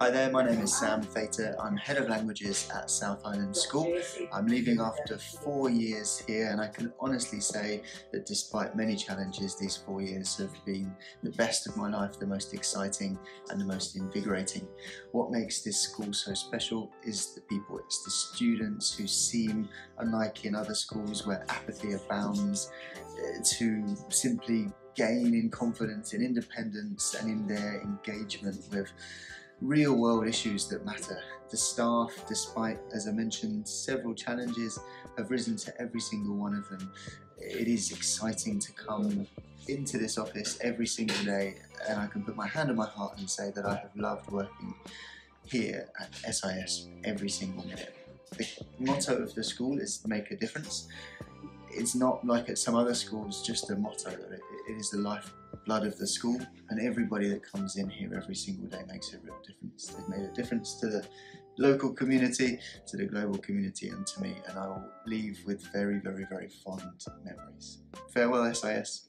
Hi there, my name is Sam Thater. I'm Head of Languages at South Island School. I'm leaving after four years here and I can honestly say that despite many challenges, these four years have been the best of my life, the most exciting and the most invigorating. What makes this school so special is the people, it's the students who seem unlike in other schools where apathy abounds, to simply gain in confidence, in independence and in their engagement with real world issues that matter. The staff, despite, as I mentioned, several challenges, have risen to every single one of them. It is exciting to come into this office every single day and I can put my hand on my heart and say that I have loved working here at SIS every single minute. The motto of the school is make a difference it's not like at some other schools just a motto, it, it is the lifeblood of the school and everybody that comes in here every single day makes a real difference. They've made a difference to the local community, to the global community and to me and I will leave with very, very, very fond memories. Farewell SIS.